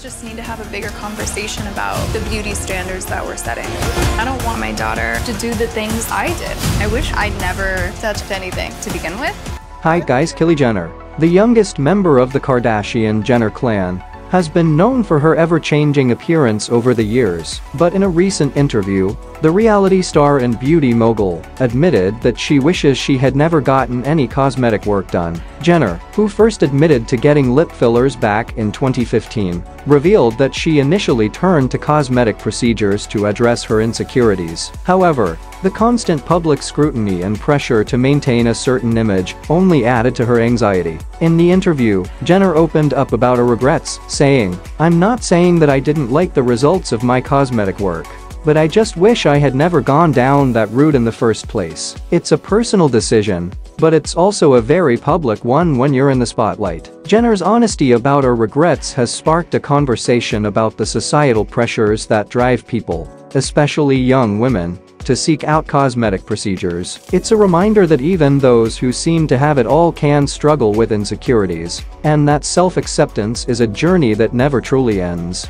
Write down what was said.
just need to have a bigger conversation about the beauty standards that we're setting. I don't want my daughter to do the things I did. I wish I'd never touched anything to begin with. Hi guys Kylie Jenner, the youngest member of the Kardashian Jenner clan, has been known for her ever-changing appearance over the years, but in a recent interview, the reality star and beauty mogul admitted that she wishes she had never gotten any cosmetic work done. Jenner, who first admitted to getting lip fillers back in 2015, revealed that she initially turned to cosmetic procedures to address her insecurities. However, the constant public scrutiny and pressure to maintain a certain image only added to her anxiety. In the interview, Jenner opened up about her regrets, saying, I'm not saying that I didn't like the results of my cosmetic work. But I just wish I had never gone down that route in the first place. It's a personal decision, but it's also a very public one when you're in the spotlight. Jenner's honesty about her regrets has sparked a conversation about the societal pressures that drive people, especially young women, to seek out cosmetic procedures. It's a reminder that even those who seem to have it all can struggle with insecurities, and that self-acceptance is a journey that never truly ends.